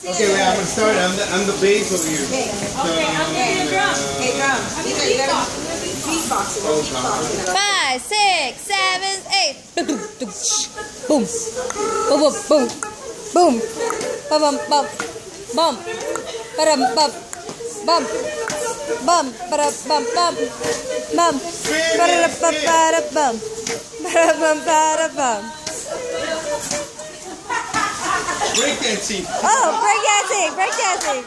Okay, wait, I'm gonna start. I'm the, I'm the bass over here. Okay, I'm getting um, a drum. Uh, hey, drum. You gotta, you gotta beatboxing. Oh, beatboxing. Five, six, seven, eight. Boom. Boom, boom, boom. Boom. Bum, bum, bum. Bum. Ba-dum, bum. Bum. Bum. Ba-dum, bum, bum. Bum. Ba-da-dum, bum, ba-da, bum. Ba-da-bum, ba-da, bum. Breakdancing. Oh, breakdancing, breakdancing.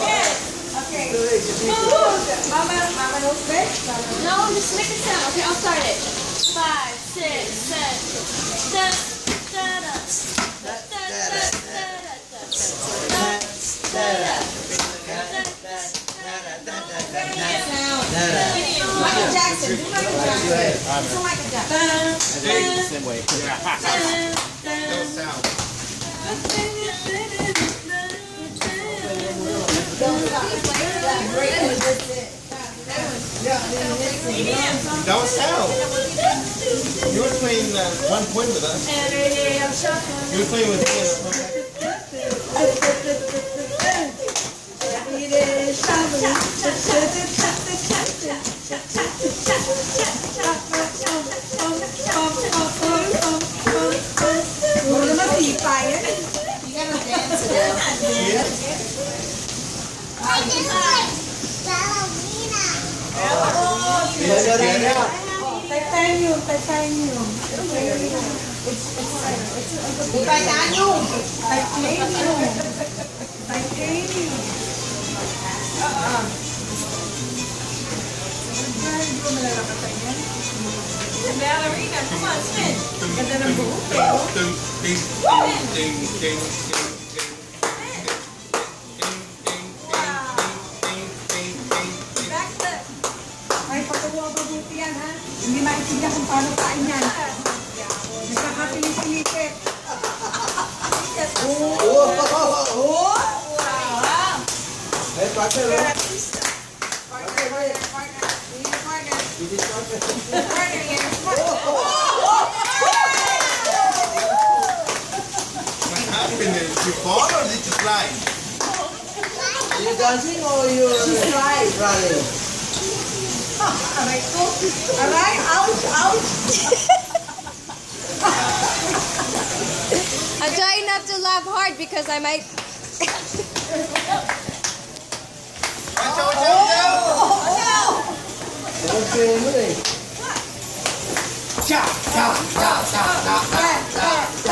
Yes. Okay. Mama, mama knows best. No, just make a sound. Okay, I'll start it. Five, six, seven. Michael Jackson. Do Michael Jackson. Do Michael Jackson. Same way. No sound. Don't sell. You were playing uh, one point with us. You were playing with me. Uh, Shop. Yes. I just like. Oh, let's get it out. Titanium, titanium. Titanium. It's, it's, it's, it's, it's titanium. Titanium. Titanium. Uh-uh. Ballerina, come on, spin. And then a move. Ding, ding, ding. uang pembuktian ha. Hindi maintindihan kung paano kain yan. Nagkakapilit-pilit. Oo. Oo. Oo. Eh, partner. Partner, partner, partner. Partner. What happened is you fall or did you fly? Are you dancing or you She's flying. Ouch, ouch. I'm trying not to laugh hard because I might... Oh, oh, oh. no!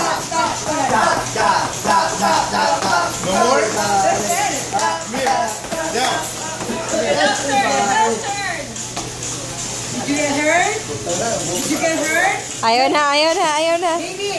Did you get hurt? Did you get hurt? Ayaw na, ayaw na, ayaw na. Baby,